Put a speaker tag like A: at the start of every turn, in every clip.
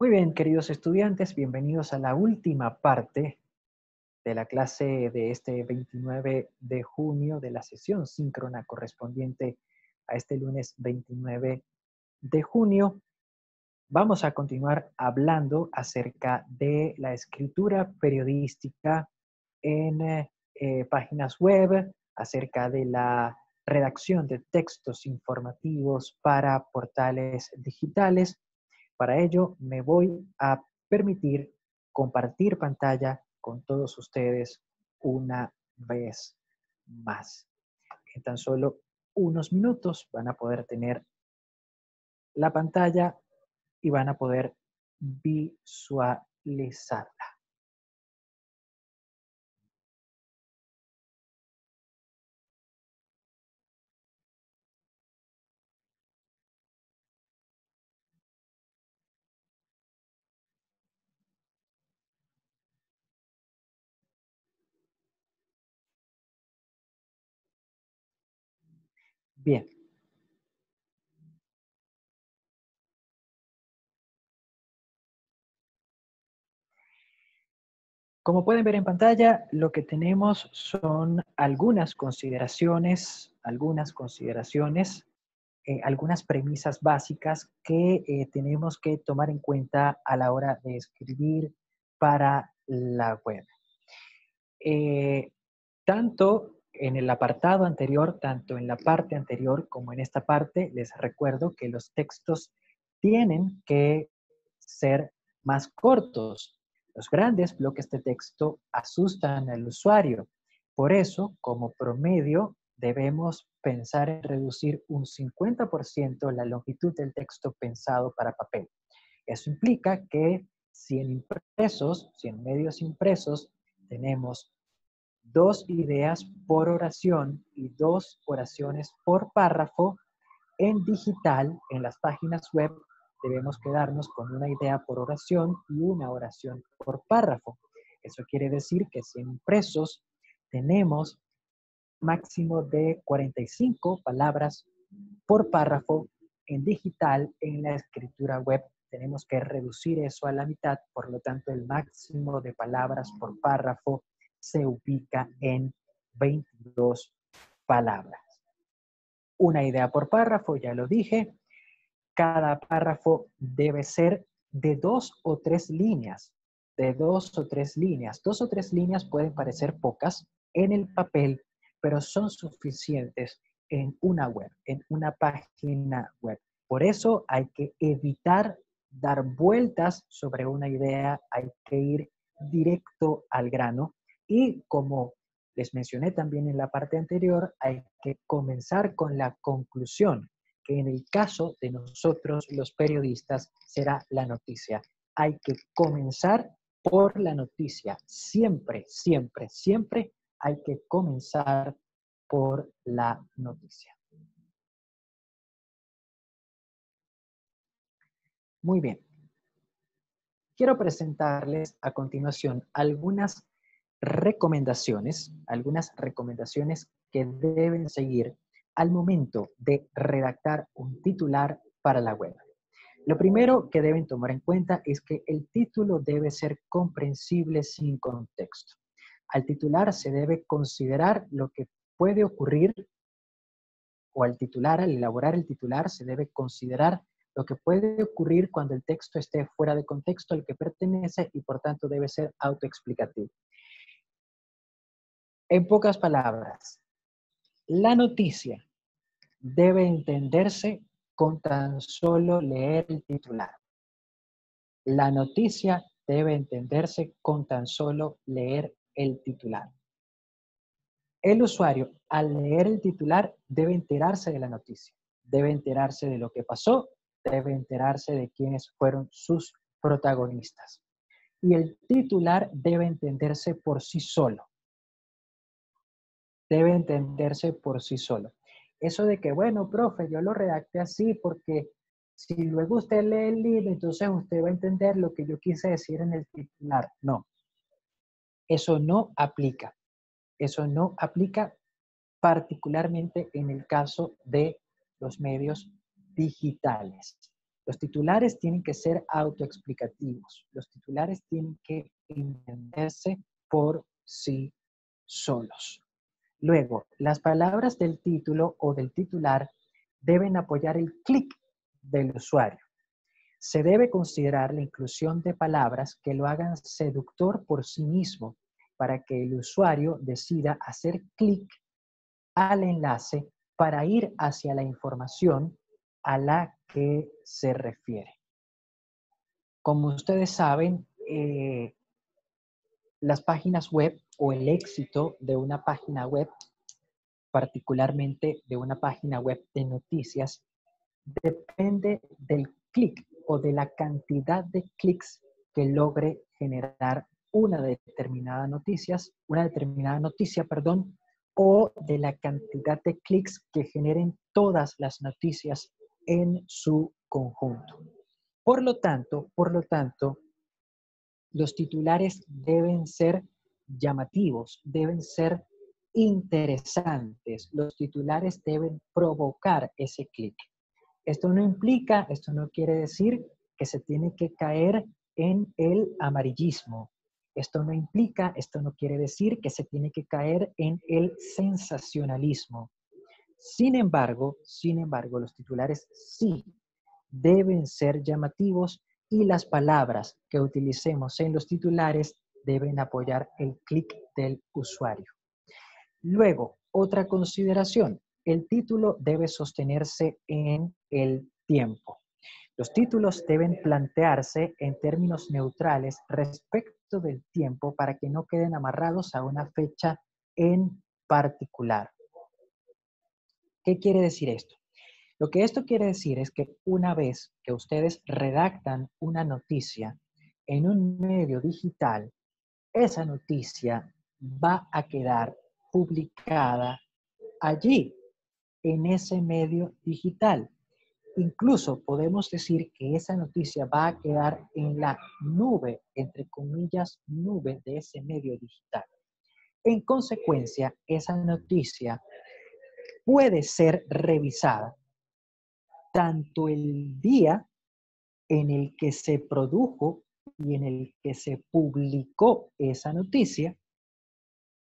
A: Muy bien, queridos estudiantes, bienvenidos a la última parte de la clase de este 29 de junio de la sesión síncrona correspondiente a este lunes 29 de junio. Vamos a continuar hablando acerca de la escritura periodística en eh, páginas web, acerca de la redacción de textos informativos para portales digitales para ello, me voy a permitir compartir pantalla con todos ustedes una vez más. En tan solo unos minutos van a poder tener la pantalla y van a poder visualizarla. Bien. Como pueden ver en pantalla, lo que tenemos son algunas consideraciones, algunas consideraciones, eh, algunas premisas básicas que eh, tenemos que tomar en cuenta a la hora de escribir para la web. Eh, tanto en el apartado anterior, tanto en la parte anterior como en esta parte, les recuerdo que los textos tienen que ser más cortos. Los grandes bloques de texto asustan al usuario. Por eso, como promedio, debemos pensar en reducir un 50% la longitud del texto pensado para papel. Eso implica que si en impresos, si en medios impresos tenemos dos ideas por oración y dos oraciones por párrafo. En digital, en las páginas web, debemos quedarnos con una idea por oración y una oración por párrafo. Eso quiere decir que si en impresos tenemos máximo de 45 palabras por párrafo, en digital, en la escritura web, tenemos que reducir eso a la mitad, por lo tanto el máximo de palabras por párrafo se ubica en 22 palabras. Una idea por párrafo, ya lo dije. Cada párrafo debe ser de dos o tres líneas, de dos o tres líneas. Dos o tres líneas pueden parecer pocas en el papel, pero son suficientes en una web, en una página web. Por eso hay que evitar dar vueltas sobre una idea, hay que ir directo al grano y como les mencioné también en la parte anterior, hay que comenzar con la conclusión, que en el caso de nosotros los periodistas será la noticia. Hay que comenzar por la noticia. Siempre, siempre, siempre hay que comenzar por la noticia. Muy bien. Quiero presentarles a continuación algunas recomendaciones, algunas recomendaciones que deben seguir al momento de redactar un titular para la web. Lo primero que deben tomar en cuenta es que el título debe ser comprensible sin contexto. Al titular se debe considerar lo que puede ocurrir o al titular, al elaborar el titular, se debe considerar lo que puede ocurrir cuando el texto esté fuera de contexto al que pertenece y por tanto debe ser autoexplicativo. En pocas palabras, la noticia debe entenderse con tan solo leer el titular. La noticia debe entenderse con tan solo leer el titular. El usuario, al leer el titular, debe enterarse de la noticia, debe enterarse de lo que pasó, debe enterarse de quiénes fueron sus protagonistas. Y el titular debe entenderse por sí solo debe entenderse por sí solo. Eso de que, bueno, profe, yo lo redacté así porque si luego usted lee el libro, entonces usted va a entender lo que yo quise decir en el titular. No, eso no aplica. Eso no aplica particularmente en el caso de los medios digitales. Los titulares tienen que ser autoexplicativos. Los titulares tienen que entenderse por sí solos. Luego, las palabras del título o del titular deben apoyar el clic del usuario. Se debe considerar la inclusión de palabras que lo hagan seductor por sí mismo para que el usuario decida hacer clic al enlace para ir hacia la información a la que se refiere. Como ustedes saben, eh, las páginas web o el éxito de una página web, particularmente de una página web de noticias, depende del clic o de la cantidad de clics que logre generar una determinada noticias, una determinada noticia, perdón, o de la cantidad de clics que generen todas las noticias en su conjunto. Por lo tanto, por lo tanto, los titulares deben ser llamativos, deben ser interesantes. Los titulares deben provocar ese clic. Esto no implica, esto no quiere decir que se tiene que caer en el amarillismo. Esto no implica, esto no quiere decir que se tiene que caer en el sensacionalismo. Sin embargo, sin embargo, los titulares sí deben ser llamativos y las palabras que utilicemos en los titulares deben apoyar el clic del usuario. Luego, otra consideración, el título debe sostenerse en el tiempo. Los títulos deben plantearse en términos neutrales respecto del tiempo para que no queden amarrados a una fecha en particular. ¿Qué quiere decir esto? Lo que esto quiere decir es que una vez que ustedes redactan una noticia en un medio digital, esa noticia va a quedar publicada allí, en ese medio digital. Incluso podemos decir que esa noticia va a quedar en la nube, entre comillas, nube de ese medio digital. En consecuencia, esa noticia puede ser revisada tanto el día en el que se produjo y en el que se publicó esa noticia,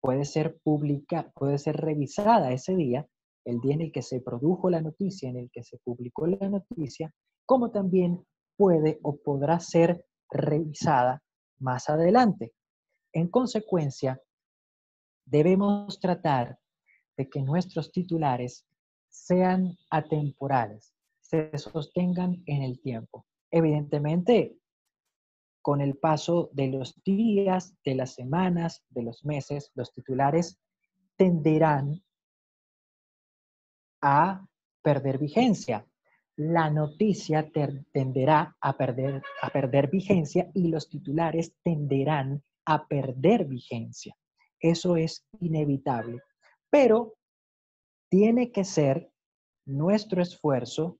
A: puede ser publicada, puede ser revisada ese día, el día en el que se produjo la noticia, en el que se publicó la noticia, como también puede o podrá ser revisada más adelante. En consecuencia, debemos tratar de que nuestros titulares sean atemporales, se sostengan en el tiempo. Evidentemente, con el paso de los días, de las semanas, de los meses, los titulares tenderán a perder vigencia. La noticia tenderá a perder, a perder vigencia y los titulares tenderán a perder vigencia. Eso es inevitable. Pero tiene que ser nuestro esfuerzo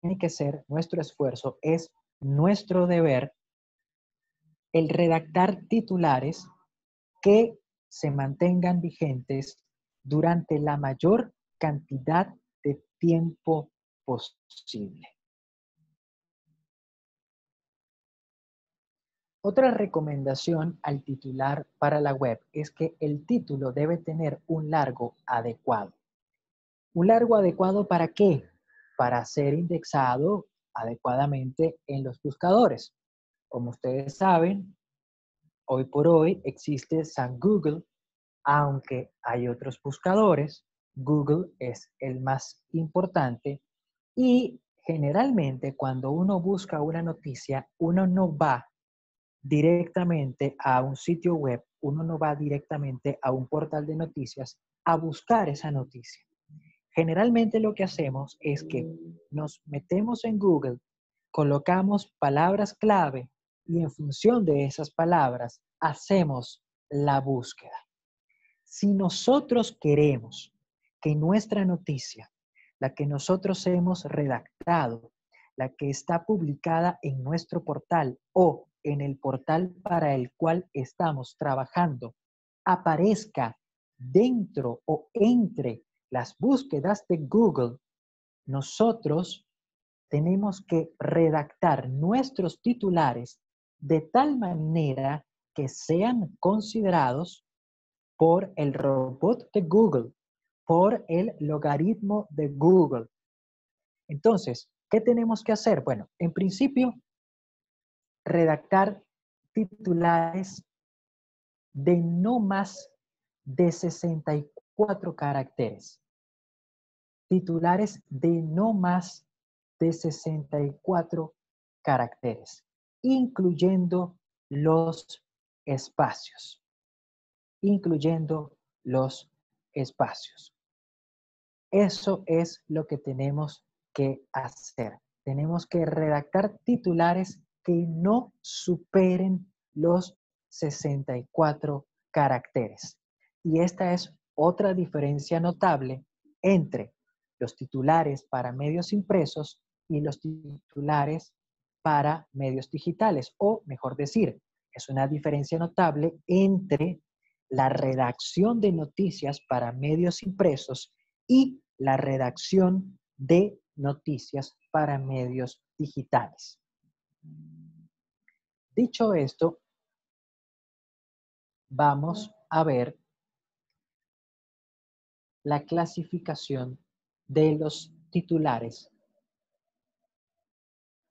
A: tiene que ser nuestro esfuerzo, es nuestro deber el redactar titulares que se mantengan vigentes durante la mayor cantidad de tiempo posible. Otra recomendación al titular para la web es que el título debe tener un largo adecuado. ¿Un largo adecuado para qué? Para ser indexado adecuadamente en los buscadores. Como ustedes saben, hoy por hoy existe San Google, aunque hay otros buscadores, Google es el más importante y generalmente cuando uno busca una noticia, uno no va directamente a un sitio web, uno no va directamente a un portal de noticias a buscar esa noticia. Generalmente lo que hacemos es que nos metemos en Google, colocamos palabras clave y en función de esas palabras hacemos la búsqueda. Si nosotros queremos que nuestra noticia, la que nosotros hemos redactado, la que está publicada en nuestro portal o en el portal para el cual estamos trabajando, aparezca dentro o entre las búsquedas de Google, nosotros tenemos que redactar nuestros titulares de tal manera que sean considerados por el robot de Google, por el logaritmo de Google. Entonces, ¿qué tenemos que hacer? Bueno, en principio, redactar titulares de no más de 64 caracteres. Titulares de no más de 64 caracteres, incluyendo los espacios. Incluyendo los espacios. Eso es lo que tenemos que hacer. Tenemos que redactar titulares que no superen los 64 caracteres. Y esta es otra diferencia notable entre los titulares para medios impresos y los titulares para medios digitales, o mejor decir, es una diferencia notable entre la redacción de noticias para medios impresos y la redacción de noticias para medios digitales. Dicho esto, vamos a ver la clasificación de los titulares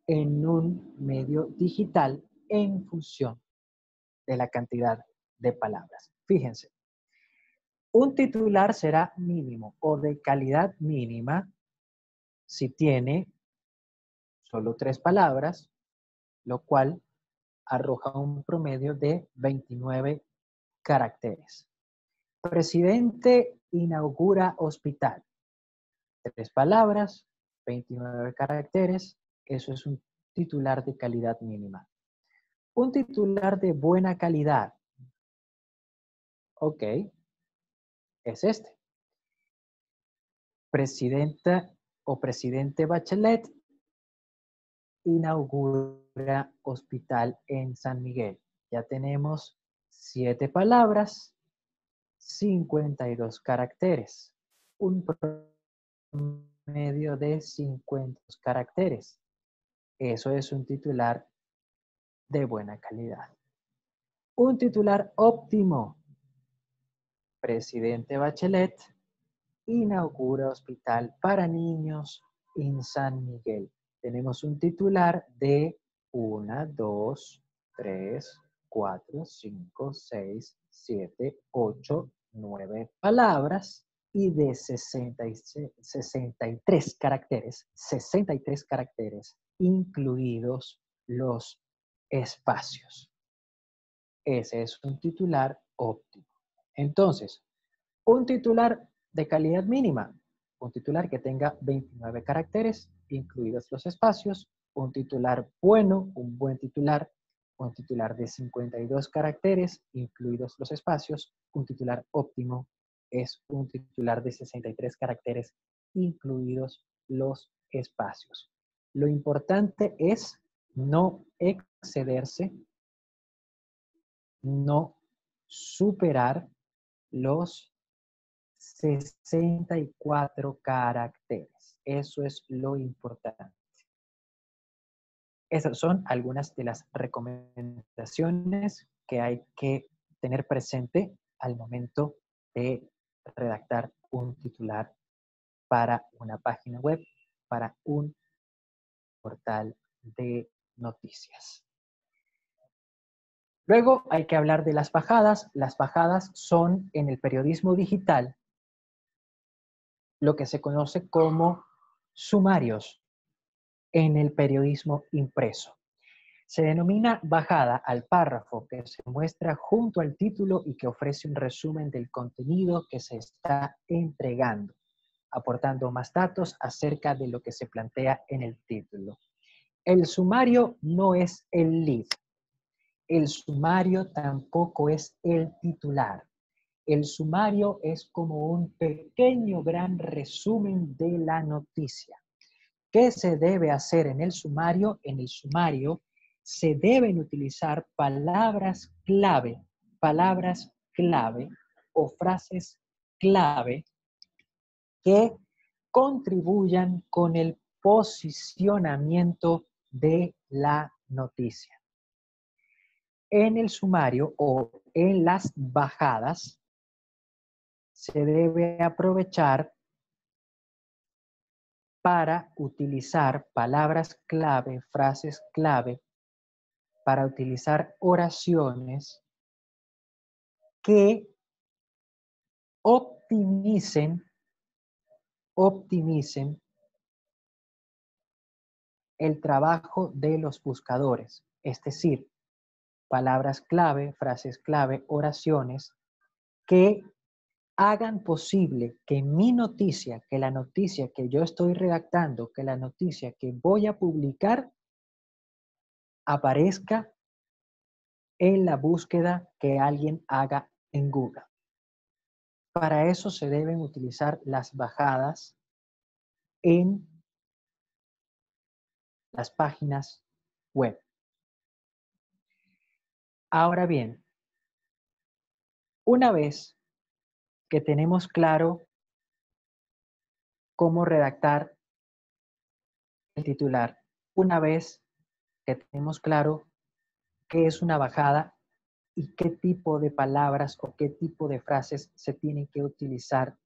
A: en un medio digital en función de la cantidad de palabras. Fíjense, un titular será mínimo o de calidad mínima si tiene solo tres palabras, lo cual arroja un promedio de 29 caracteres. Presidente inaugura hospital. Tres palabras, 29 caracteres, eso es un titular de calidad mínima. Un titular de buena calidad. Ok, es este. Presidenta o presidente Bachelet inaugura hospital en San Miguel. Ya tenemos siete palabras, 52 caracteres. Un promedio de 50 caracteres. Eso es un titular de buena calidad. Un titular óptimo. Presidente Bachelet inaugura hospital para niños en San Miguel. Tenemos un titular de 1, 2, 3, 4, 5, 6, 7, 8, 9 palabras y de 63 caracteres, 63 caracteres, incluidos los espacios. Ese es un titular óptimo. Entonces, un titular de calidad mínima, un titular que tenga 29 caracteres, incluidos los espacios, un titular bueno, un buen titular, un titular de 52 caracteres, incluidos los espacios, un titular óptimo es un titular de 63 caracteres, incluidos los espacios. Lo importante es no excederse, no superar los 64 caracteres. Eso es lo importante. Esas son algunas de las recomendaciones que hay que tener presente al momento de redactar un titular para una página web, para un portal de noticias. Luego hay que hablar de las bajadas. Las bajadas son en el periodismo digital lo que se conoce como sumarios en el periodismo impreso. Se denomina bajada al párrafo que se muestra junto al título y que ofrece un resumen del contenido que se está entregando, aportando más datos acerca de lo que se plantea en el título. El sumario no es el lead. El sumario tampoco es el titular. El sumario es como un pequeño gran resumen de la noticia. ¿Qué se debe hacer en el sumario? En el sumario se deben utilizar palabras clave, palabras clave o frases clave que contribuyan con el posicionamiento de la noticia. En el sumario o en las bajadas se debe aprovechar para utilizar palabras clave, frases clave, para utilizar oraciones que optimicen, optimicen el trabajo de los buscadores, es decir, palabras clave, frases clave, oraciones que hagan posible que mi noticia, que la noticia que yo estoy redactando, que la noticia que voy a publicar aparezca en la búsqueda que alguien haga en Google. Para eso se deben utilizar las bajadas en las páginas web. Ahora bien, una vez que tenemos claro cómo redactar el titular. Una vez que tenemos claro qué es una bajada y qué tipo de palabras o qué tipo de frases se tienen que utilizar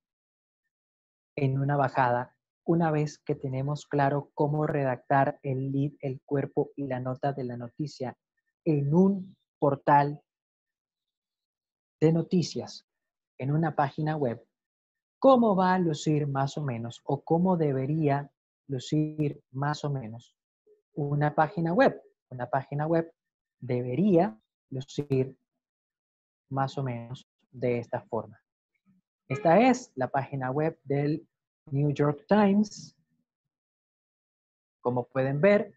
A: en una bajada, una vez que tenemos claro cómo redactar el lead, el cuerpo y la nota de la noticia en un portal de noticias en una página web, ¿cómo va a lucir más o menos o cómo debería lucir más o menos una página web? Una página web debería lucir más o menos de esta forma. Esta es la página web del New York Times. Como pueden ver,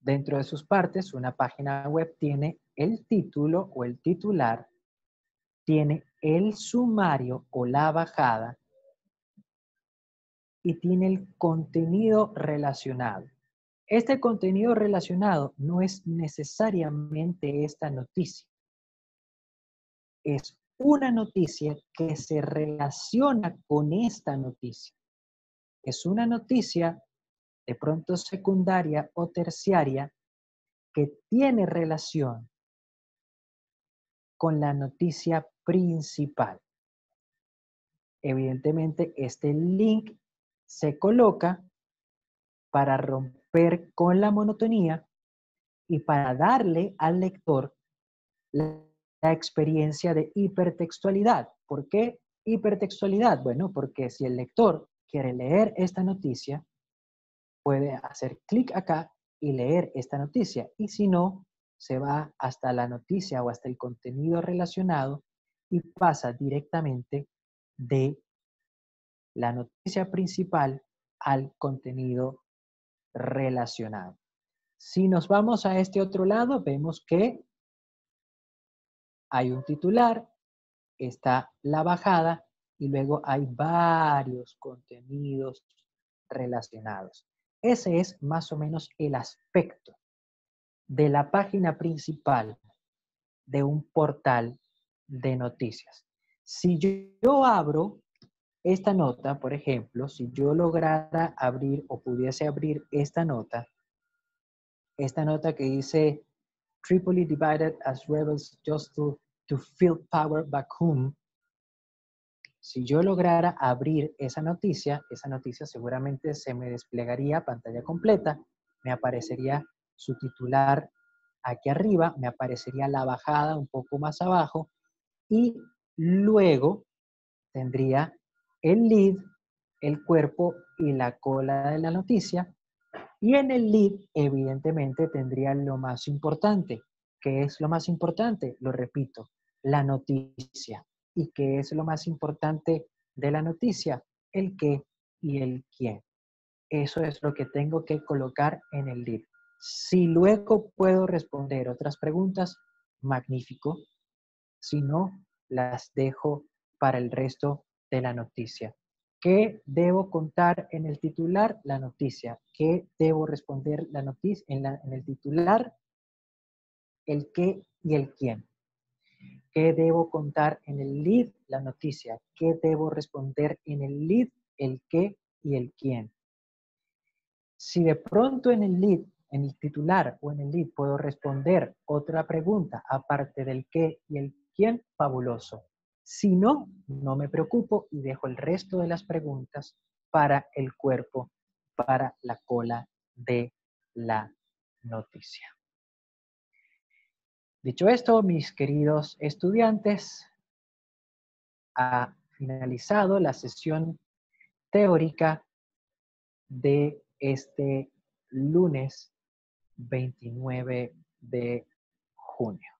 A: dentro de sus partes, una página web tiene el título o el titular, tiene el sumario o la bajada y tiene el contenido relacionado. Este contenido relacionado no es necesariamente esta noticia. Es una noticia que se relaciona con esta noticia. Es una noticia de pronto secundaria o terciaria que tiene relación con la noticia principal. Evidentemente, este link se coloca para romper con la monotonía y para darle al lector la, experiencia de hipertextualidad. ¿Por qué hipertextualidad? Bueno, porque si el lector quiere leer esta noticia, puede hacer clic acá y leer esta noticia. Y si no, se va hasta la noticia o hasta el contenido relacionado y pasa directamente de la noticia principal al contenido relacionado. Si nos vamos a este otro lado, vemos que hay un titular, está la bajada y luego hay varios contenidos relacionados. Ese es más o menos el aspecto de la página principal de un portal de noticias. Si yo, abro esta nota, por ejemplo, si yo lograra abrir o pudiese abrir esta nota, esta nota que dice Tripoli divided as rebels just to, to field power back home, si yo lograra abrir esa noticia, esa noticia seguramente se me desplegaría pantalla completa, me aparecería su titular aquí arriba, me aparecería la bajada un poco más abajo y luego tendría el lead, el cuerpo y la cola de la noticia. Y en el lead, evidentemente, tendría lo más importante. ¿Qué es lo más importante? Lo repito, la noticia. ¿Y qué es lo más importante de la noticia? El qué y el quién. Eso es lo que tengo que colocar en el lead. Si luego puedo responder otras preguntas, magnífico. Si no, las dejo para el resto de la noticia. ¿Qué debo contar en el titular? La noticia. ¿Qué debo responder la noticia en, en el titular? El qué y el quién. ¿Qué debo contar en el lead? La noticia. ¿Qué debo responder en el lead? El qué y el quién. Si de pronto en el lead, en el titular o en el lead puedo responder otra pregunta aparte del qué y el quién, fabuloso. Si no, no me preocupo y dejo el resto de las preguntas para el cuerpo, para la cola de la noticia. Dicho esto, mis queridos estudiantes, ha finalizado la sesión teórica de este lunes 29 de junio.